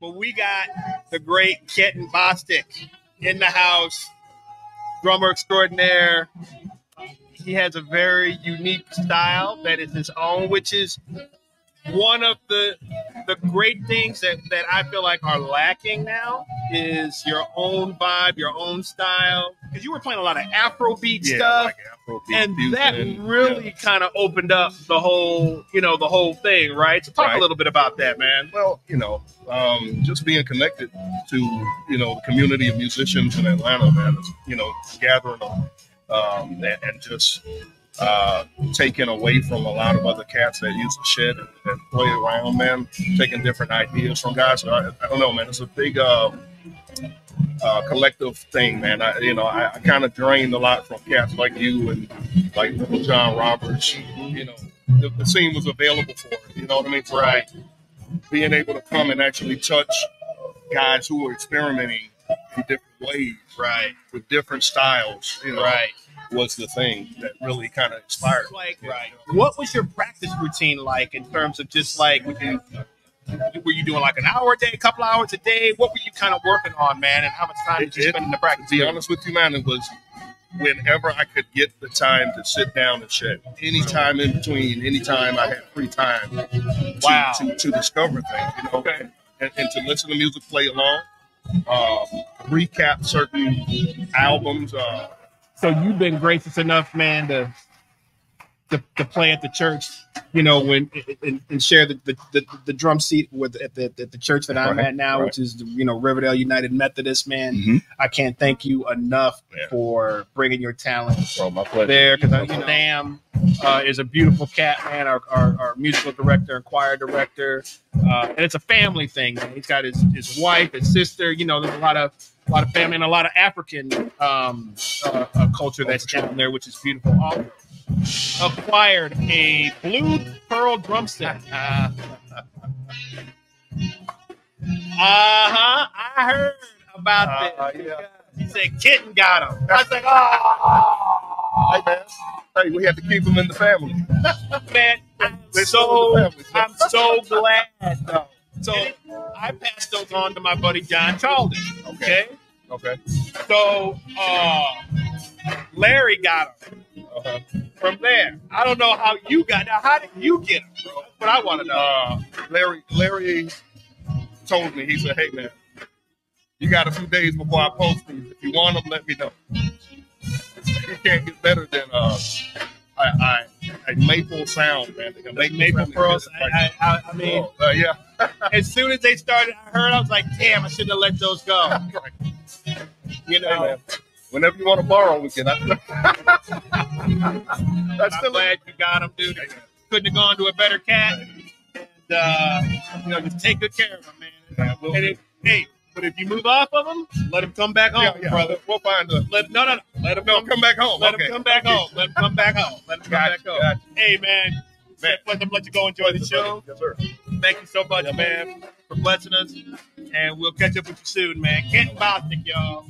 but we got the great Kenton Bostick in the house, drummer extraordinaire. He has a very unique style that is his own, which is one of the the great things that, that I feel like are lacking now is your own vibe, your own style. Because you were playing a lot of Afrobeat Yeah, stuff, like Afrobeat, and that really yeah. kind of opened up the whole, you know, the whole thing, right? So talk a little bit about that, man. Well, you know, um, just being connected to you know the community of musicians in Atlanta, man. is, You know, gathering them um, and, and just uh, taking away from a lot of other cats that use the shit and, and play around, man. Taking different ideas from guys. So I, I don't know, man. It's a big. Uh, uh, collective thing, man. I, you know, I, I kind of drained a lot from cats like you and like Little John Roberts. You know, the, the scene was available for it. You know what I mean? So, Right. like, being able to come and actually touch guys who are experimenting in different ways, Right, with different styles, you know, right. Was the thing that really kind of inspired. Like, Yeah. right. What was your practice routine like in terms of just like, would you, were you doing like an hour a day, a couple hours a day? What were you kind of working on, man? And how much time did you It- spend in the practice? To be honest with you, man, it was whenever I could get the time to sit down and chat. Any time in between, any time I had free time to, Wow. to, to discover things, you know, Okay. and, and to listen to music, play along, um, recap certain albums. Uh, So you've been gracious enough, man, to to, to play at the church, you know, when and, and share the, the, the, the drum seat with at the, at the church that I'm Right, at now, right. which is you know Riverdale United Methodist. Man, Mhm. I can't thank you enough Yeah. for bringing your talent bro, my pleasure. there because you know, Sam uh, is a beautiful cat, man. Our, our, our musical director and choir director, uh, and it's a family thing. Man. He's got his, his wife, his sister. You know, there's a lot of a lot of family and a lot of African um, uh, uh, culture that's down there, which is beautiful. Also, acquired a blue pearl drum set. Uh huh. I heard about Uh, this. yeah. He said Kenton got him. I was like, oh Hey, man. Hey, we have to keep them in the family. man, I'm so. I'm so glad though. So I passed those on to my buddy John Charlton. Okay. Okay. So uh Larry got them Uh-huh. from there. I don't know how you got now. How did you get them, bro? That's what I want to know. Uh, Larry, Larry told me, he said, hey, man, you got a few days before I post these. If you want them, let me know. You can't get better than uh, I, I, a maple sound, man. A Like Maple Pearls. I, I, I mean, uh, yeah. as soon as they started, I heard. I was like, "Damn, I shouldn't have let those go." You know, man, whenever you want to borrow, we can. That's I'm glad you got them, dude. Couldn't have gone to a better cat. And uh, you know, just take good care of them, man. Yeah, we'll And if, hey, but if you move off of them, let them come back home, yeah, yeah, brother. We'll find a. Let no, no, no. Let them No, come. come back home. Let okay. them come back home. Let them come back home. Let them come Gotcha, back home. gotcha. Hey, man. Man, let them let you go enjoy the show. Yes, sir. Thank you so much, man, for blessing us. And we'll catch up with you soon, man. Kent Bostick, y'all.